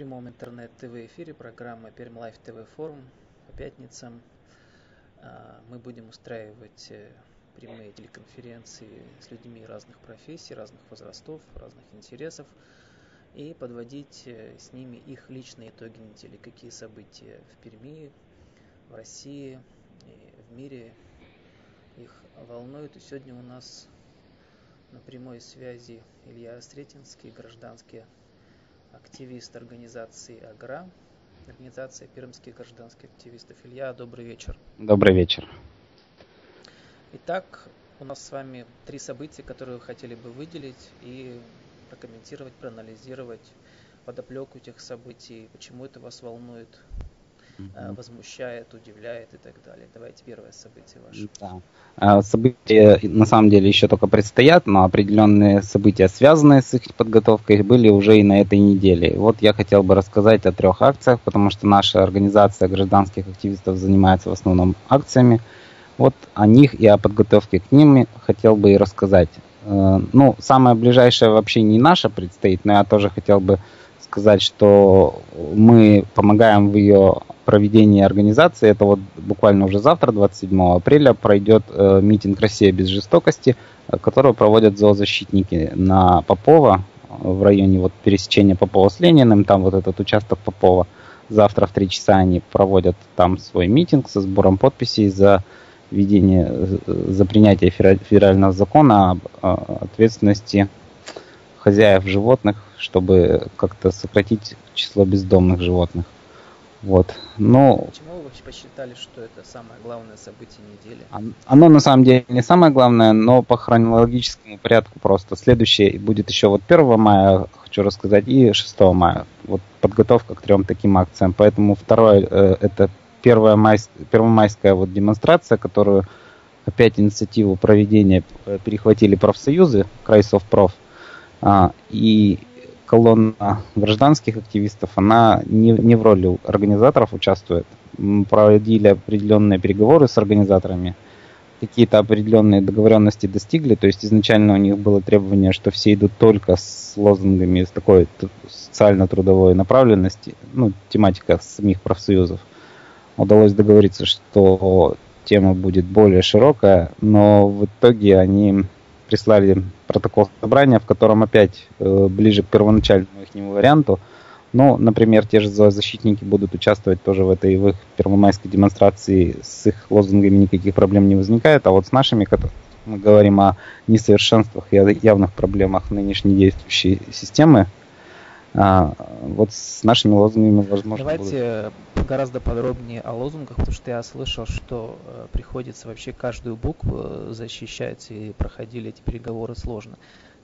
прямом интернет-ТВ эфире программа PermLive TV Forum по пятницам. А, мы будем устраивать э, прямые телеконференции с людьми разных профессий, разных возрастов, разных интересов и подводить э, с ними их личные итоги недели, какие события в Перми, в России и в мире их волнуют. И сегодня у нас на прямой связи Илья Остретинский, гражданский активист организации АГРА, организация пермских гражданских активистов. Илья, добрый вечер. Добрый вечер. Итак, у нас с вами три события, которые вы хотели бы выделить и прокомментировать, проанализировать подоплеку этих событий, почему это вас волнует, mm-hmm. возмущает, удивляет и так далее. Давайте первое событие ваше. Да. А, события на самом деле еще только предстоят, но определенные события, связанные с их подготовкой, были уже и на этой неделе. Вот я хотел бы рассказать о трех акциях, потому что наша организация гражданских активистов занимается в основном акциями. Вот о них и о подготовке к ним хотел бы и рассказать. Э, ну, самое ближайшее вообще не наше предстоит, но я тоже хотел бы сказать, что мы помогаем в ее проведении организации. Это вот буквально уже завтра, 27 апреля, пройдет э, митинг «Россия без жестокости», э, который проводят зоозащитники на Попова, в районе вот пересечения Попова с Лениным, там вот этот участок Попова. Завтра в 3 часа они проводят там свой митинг со сбором подписей за введение, э, за принятие федерального закона об ответственности хозяев животных, чтобы как-то сократить число бездомных животных. Вот. Но... Почему вы вообще посчитали, что это самое главное событие недели? Оно на самом деле не самое главное, но по хронологическому порядку просто. Следующее будет еще вот 1 мая, хочу рассказать, и 6 мая. Вот подготовка к трем таким акциям. Поэтому второе, э, это первая майс, первомайская вот демонстрация, которую опять инициативу проведения э, перехватили профсоюзы, Крайсов-Проф. А, и колонна гражданских активистов, она не, не в роли организаторов участвует. Мы проводили определенные переговоры с организаторами, какие-то определенные договоренности достигли, то есть изначально у них было требование, что все идут только с лозунгами с такой социально-трудовой направленности, ну, тематика самих профсоюзов. Удалось договориться, что тема будет более широкая, но в итоге они прислали протокол собрания, в котором опять э, ближе к первоначальному их варианту. Ну, например, те же защитники будут участвовать тоже в этой в их первомайской демонстрации. С их лозунгами никаких проблем не возникает, а вот с нашими, мы говорим о несовершенствах и о явных проблемах нынешней действующей системы, а, вот с нашими лозунгами, возможно, Давайте будут... гораздо подробнее о лозунгах, потому что я слышал, что э, приходится вообще каждую букву э, защищать, и проходили эти переговоры сложно.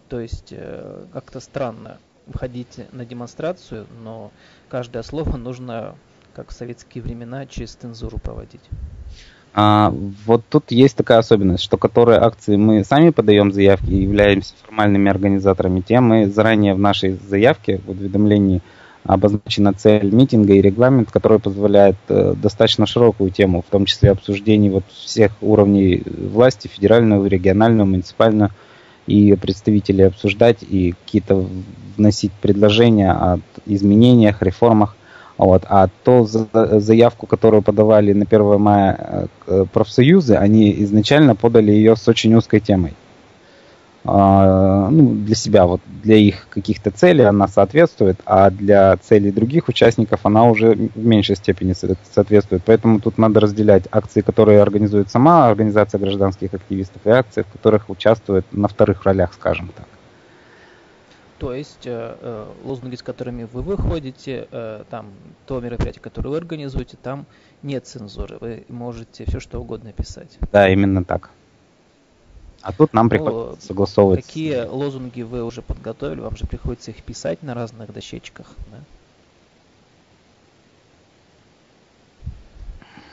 То есть э, как-то странно выходить на демонстрацию, но каждое слово нужно, как в советские времена, через цензуру проводить. А, вот тут есть такая особенность, что которые акции мы сами подаем заявки и являемся формальными организаторами, тем мы заранее в нашей заявке, в уведомлении обозначена цель митинга и регламент, который позволяет э, достаточно широкую тему, в том числе обсуждений вот всех уровней власти, федерального, регионального, муниципального, и представители обсуждать и какие-то вносить предложения о изменениях, реформах. Вот. А то заявку, которую подавали на 1 мая э, профсоюзы, они изначально подали ее с очень узкой темой. А, ну, для себя, вот для их каких-то целей она соответствует, а для целей других участников она уже в меньшей степени соответствует. Поэтому тут надо разделять акции, которые организует сама организация гражданских активистов, и акции, в которых участвует на вторых ролях, скажем так. То есть э, э, лозунги, с которыми вы выходите, э, там то мероприятие, которое вы организуете, там нет цензуры. Вы можете все что угодно писать. Да, именно так. А тут нам ну, приходится ну, согласовывать. Какие лозунги вы уже подготовили? Вам же приходится их писать на разных дощечках, да?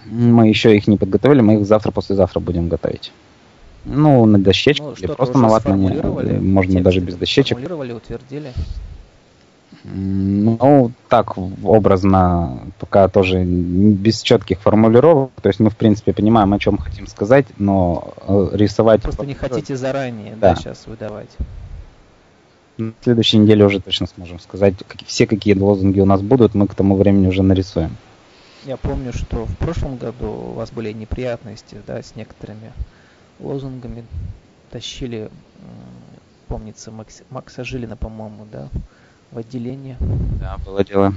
Мы еще их не подготовили, мы их завтра-послезавтра будем готовить. Ну, на дощечке ну, или просто на ватмане. Можно даже без дощечек. Утвердили. Ну, так, образно, пока тоже без четких формулировок. То есть мы, в принципе, понимаем, о чем хотим сказать, но э, рисовать... Просто не хотите заранее, да, да сейчас выдавать. На следующей неделе уже точно сможем сказать, все какие лозунги у нас будут, мы к тому времени уже нарисуем. Я помню, что в прошлом году у вас были неприятности, да, с некоторыми лозунгами. Тащили, помнится, Макс, Макса Жилина, по-моему, да, в отделение. Да, было дело.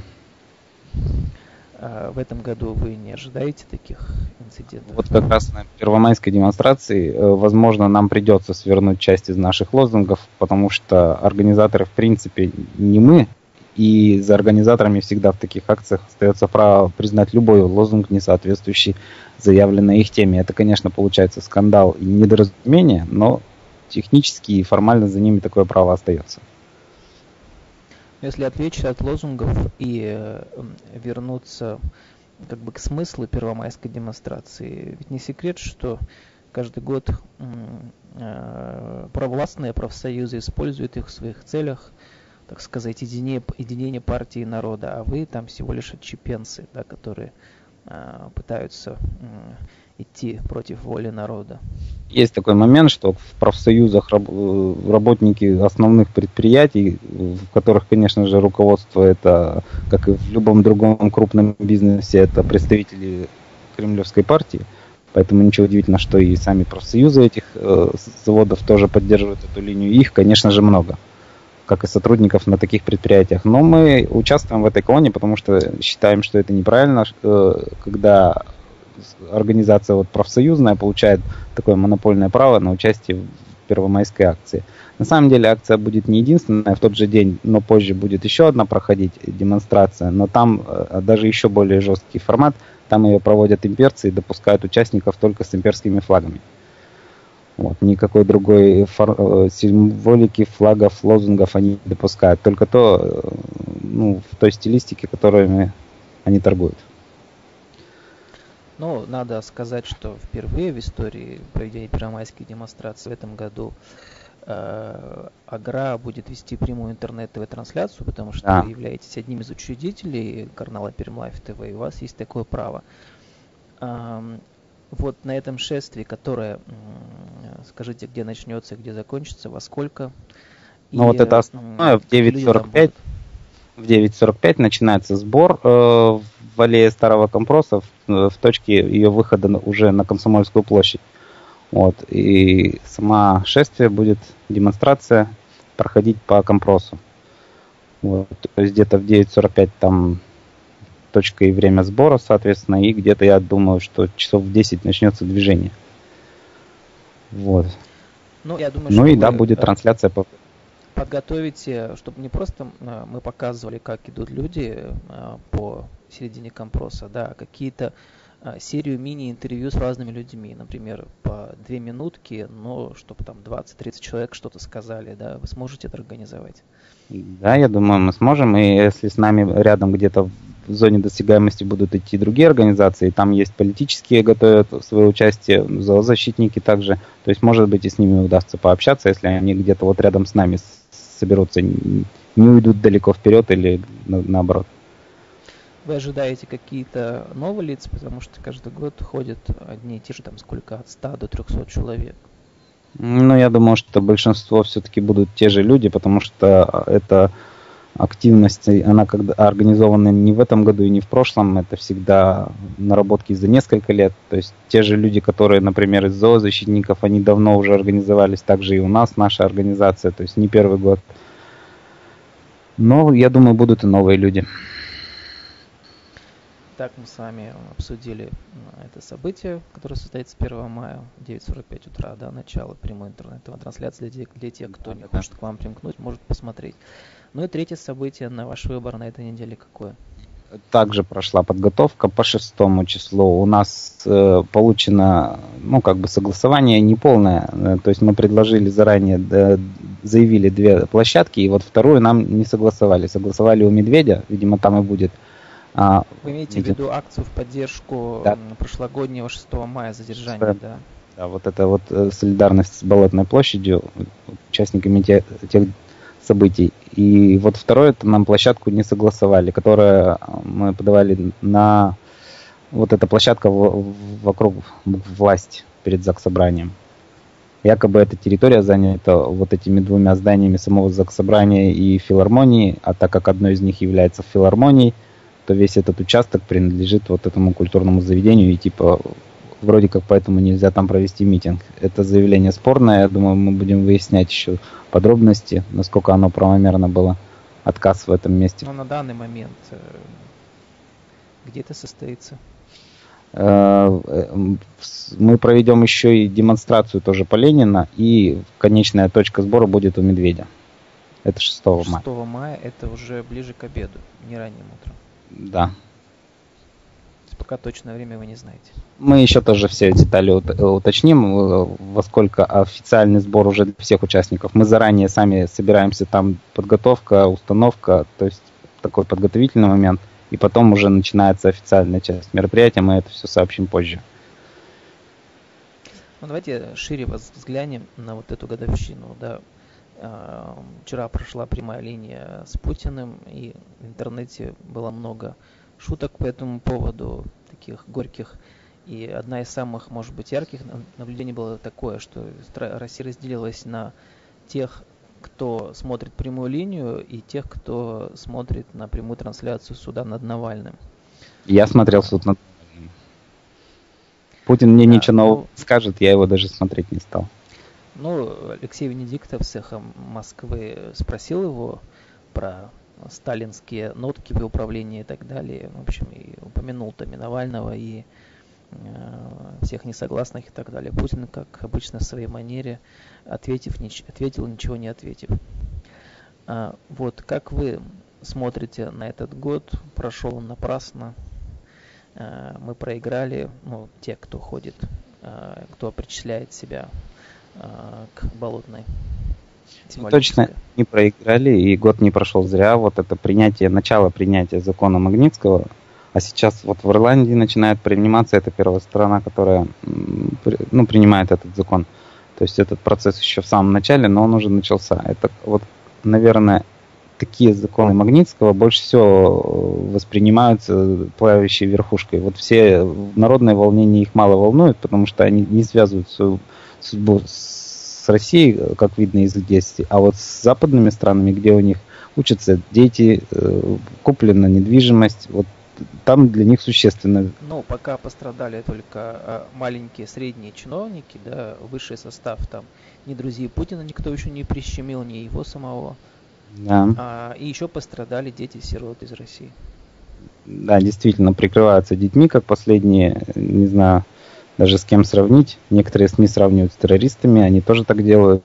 А в этом году вы не ожидаете таких инцидентов? Вот как раз на первомайской демонстрации, э, возможно, нам придется свернуть часть из наших лозунгов, потому что организаторы, в принципе, не мы, и за организаторами всегда в таких акциях остается право признать любой лозунг, не соответствующий заявленной их теме. Это, конечно, получается скандал и недоразумение, но технически и формально за ними такое право остается. Если отвлечься от лозунгов и э, вернуться как бы к смыслу первомайской демонстрации, ведь не секрет, что каждый год э, провластные профсоюзы используют их в своих целях, так сказать, единение, единение партии и народа, а вы там всего лишь отчепенцы, да, которые э, пытаются э, идти против воли народа. Есть такой момент, что в профсоюзах раб, э, работники основных предприятий, в которых, конечно же, руководство это, как и в любом другом крупном бизнесе, это представители кремлевской партии, Поэтому ничего удивительного, что и сами профсоюзы этих э, заводов тоже поддерживают эту линию. Их, конечно же, много как и сотрудников на таких предприятиях. Но мы участвуем в этой колонии, потому что считаем, что это неправильно, э, когда организация вот профсоюзная получает такое монопольное право на участие в первомайской акции. На самом деле акция будет не единственная в тот же день, но позже будет еще одна проходить демонстрация, но там э, даже еще более жесткий формат, там ее проводят имперцы и допускают участников только с имперскими флагами. Вот, никакой другой фор, э, символики, флагов, лозунгов они не допускают. Только то, э, ну, в той стилистике, которыми они торгуют. Ну, надо сказать, что впервые в истории проведения первомайских демонстраций в этом году э, Агра будет вести прямую интернет-ТВ-трансляцию, потому что да. вы являетесь одним из учредителей канала Пермлайф ТВ, и у вас есть такое право вот на этом шествии, которое, скажите, где начнется, где закончится, во сколько? Ну вот это основное, в 9.45 в 9.45 начинается сбор э, в аллее Старого Компроса в, в точке ее выхода уже на Комсомольскую площадь. Вот. И сама шествие будет, демонстрация проходить по Компросу. Вот. То есть где-то в 9.45 там точка и время сбора, соответственно, и где-то я думаю, что часов в 10 начнется движение. Вот. Ну, я думаю, ну и да, будет трансляция по подготовите, чтобы не просто э, мы показывали, как идут люди э, по середине компроса, да, а какие-то э, серию мини-интервью с разными людьми, например, по две минутки, но чтобы там 20-30 человек что-то сказали, да, вы сможете это организовать? Да, я думаю, мы сможем, и если с нами рядом где-то в зоне досягаемости будут идти другие организации, там есть политические, готовят свое участие, зоозащитники также. То есть, может быть, и с ними удастся пообщаться, если они где-то вот рядом с нами соберутся, не уйдут далеко вперед или на, наоборот. Вы ожидаете какие-то новые лица, потому что каждый год ходят одни и те же, там сколько, от 100 до 300 человек. Ну, я думаю, что большинство все-таки будут те же люди, потому что это активность, она когда организована не в этом году и не в прошлом, это всегда наработки за несколько лет. То есть те же люди, которые, например, из зоозащитников, они давно уже организовались, также и у нас наша организация, то есть не первый год. Но я думаю, будут и новые люди. Так мы с вами обсудили это событие, которое состоится 1 мая в 9.45 утра, да, начало прямой интернет-трансляции для, для тех, кто да, не да. хочет к вам примкнуть, может посмотреть. Ну и третье событие на ваш выбор на этой неделе какое? Также прошла подготовка по шестому числу. У нас э, получено, ну, как бы согласование неполное. Э, то есть мы предложили заранее, да, заявили две площадки, и вот вторую нам не согласовали. Согласовали у Медведя, видимо, там и будет. А, Вы имеете в виду акцию в поддержку да. прошлогоднего 6 мая задержания, да? Да, да вот это вот э, солидарность с Болотной площадью, участниками тех, тех событий. И вот второе, это нам площадку не согласовали, которая мы подавали на вот эта площадка в, вокруг власти перед ЗАГС собранием. Якобы эта территория занята вот этими двумя зданиями самого Заксобрания и филармонии, а так как одно из них является филармонией, то весь этот участок принадлежит вот этому культурному заведению, и типа вроде как поэтому нельзя там провести митинг. Это заявление спорное, я думаю, мы будем выяснять еще подробности, насколько оно правомерно было, отказ в этом месте. Но на данный момент э, где это состоится? Э, мы проведем еще и демонстрацию тоже по Ленина, и конечная точка сбора будет у Медведя. Это 6 мая. 6 мая это уже ближе к обеду, не ранним утром. Да. Пока точное время вы не знаете. Мы еще тоже все детали уточним, э, во сколько официальный сбор уже для всех участников. Мы заранее сами собираемся, там подготовка, установка, то есть такой подготовительный момент – и потом уже начинается официальная часть мероприятия, мы это все сообщим позже. Ну, давайте шире взглянем на вот эту годовщину. Да. А, вчера прошла прямая линия с Путиным, и в интернете было много шуток по этому поводу, таких горьких. И одна из самых, может быть, ярких наблюдений было такое, что Россия разделилась на тех кто смотрит прямую линию, и тех, кто смотрит на прямую трансляцию суда над Навальным. Я смотрел суд над Путин мне да, ничего нового ну, скажет, я его даже смотреть не стал. Ну, Алексей Венедиктов с эхом Москвы спросил его про сталинские нотки в управлении и так далее. В общем, и упомянул там и Навального, и Э, всех несогласных и так далее. Путин, как обычно, в своей манере, ответив, нич- ответил, ничего не ответив. А, вот, как вы смотрите на этот год? Прошел он напрасно. А, мы проиграли, ну, те, кто ходит, а, кто причисляет себя к болотной Точно не проиграли, и год не прошел зря. Вот это принятие, начало принятия закона Магнитского – а сейчас вот в Ирландии начинает приниматься, это первая страна, которая ну, принимает этот закон. То есть этот процесс еще в самом начале, но он уже начался. Это вот, наверное, такие законы Магнитского больше всего воспринимаются плавающей верхушкой. Вот все народные волнения их мало волнуют, потому что они не связывают свою судьбу с Россией, как видно из их действий, а вот с западными странами, где у них учатся дети, э, куплена недвижимость, вот там для них существенно. Ну, пока пострадали только а, маленькие, средние чиновники, да, высший состав там, ни друзей Путина никто еще не прищемил, ни его самого. Да. А, и еще пострадали дети-сирот из России. Да, действительно, прикрываются детьми, как последние, не знаю, даже с кем сравнить. Некоторые СМИ сравнивают с террористами, они тоже так делают.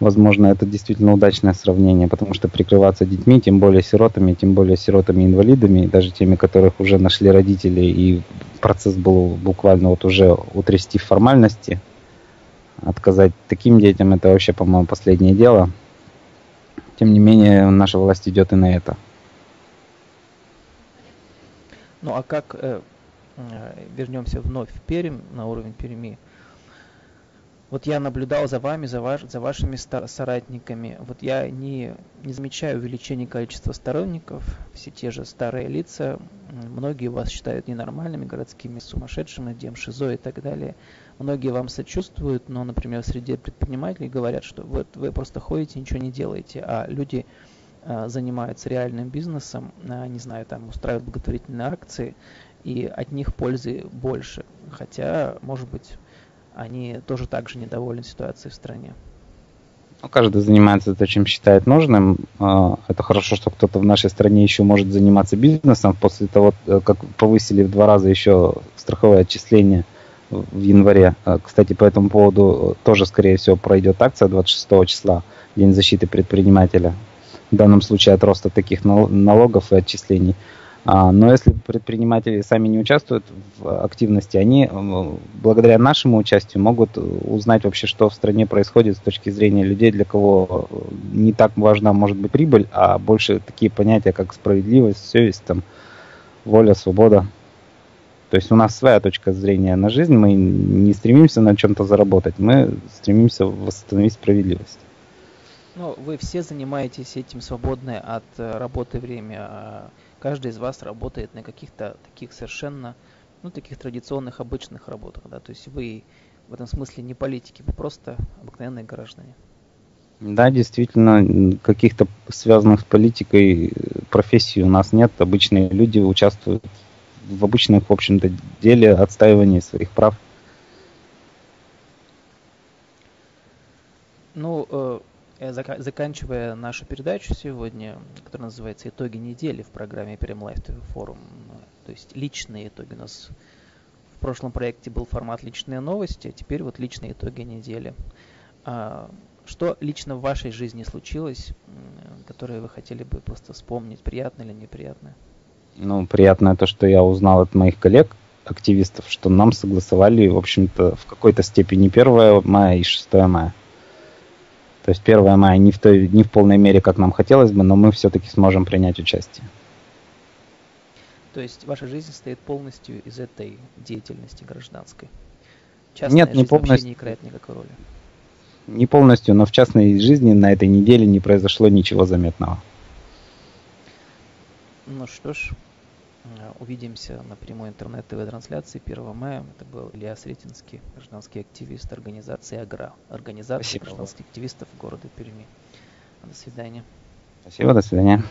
Возможно, это действительно удачное сравнение, потому что прикрываться детьми, тем более сиротами, тем более сиротами-инвалидами, даже теми, которых уже нашли родители, и процесс был буквально вот уже утрясти в формальности, отказать таким детям, это вообще, по-моему, последнее дело. Тем не менее, наша власть идет и на это. Ну а как, э, э, вернемся вновь в Пермь, на уровень Перми, вот я наблюдал за вами, за, ваш, за вашими соратниками. Вот я не, не замечаю увеличения количества сторонников. Все те же старые лица. Многие вас считают ненормальными, городскими, сумасшедшими, дем шизо и так далее. Многие вам сочувствуют, но, например, среди предпринимателей говорят, что вот вы просто ходите, ничего не делаете, а люди а, занимаются реальным бизнесом, а, не знаю, там устраивают благотворительные акции, и от них пользы больше. Хотя, может быть, они тоже также недовольны ситуацией в стране. Ну, каждый занимается то, чем считает нужным. А, это хорошо, что кто-то в нашей стране еще может заниматься бизнесом после того, э, как повысили в два раза еще страховое отчисление в январе. А, кстати, по этому поводу тоже, скорее всего, пройдет акция 26 числа, День защиты предпринимателя. В данном случае от роста таких налогов и отчислений. А, но если предприниматели сами не участвуют в активности, они благодаря нашему участию могут узнать вообще, что в стране происходит с точки зрения людей, для кого не так важна может быть прибыль, а больше такие понятия, как справедливость, совесть, там, воля, свобода. То есть у нас своя точка зрения на жизнь, мы не стремимся на чем-то заработать, мы стремимся восстановить справедливость. Ну, вы все занимаетесь этим свободное от э, работы время. Каждый из вас работает на каких-то таких совершенно, ну, таких традиционных, обычных работах, да, то есть вы в этом смысле не политики, вы просто обыкновенные граждане. Да, действительно, каких-то связанных с политикой профессий у нас нет. Обычные люди участвуют в обычных, в общем-то, деле отстаивания своих прав. Ну, э заканчивая нашу передачу сегодня, которая называется «Итоги недели» в программе Перем Life TV Forum, то есть личные итоги у нас в прошлом проекте был формат «Личные новости», а теперь вот личные итоги недели. А, что лично в вашей жизни случилось, которое вы хотели бы просто вспомнить, приятно или неприятно? Ну, приятное то, что я узнал от моих коллег, активистов, что нам согласовали, в общем-то, в какой-то степени 1 мая и 6 мая. То есть 1 мая не в, той, не в полной мере, как нам хотелось бы, но мы все-таки сможем принять участие. То есть ваша жизнь состоит полностью из этой деятельности гражданской? Частная Нет, не полностью. не играет никакой роли? Не полностью, но в частной жизни на этой неделе не произошло ничего заметного. Ну что ж, увидимся на прямой интернет-ТВ-трансляции 1 мая. Это был Илья Сретенский, гражданский активист организации АГРА, организации Спасибо. гражданских активистов города Перми. До свидания. Спасибо, до свидания.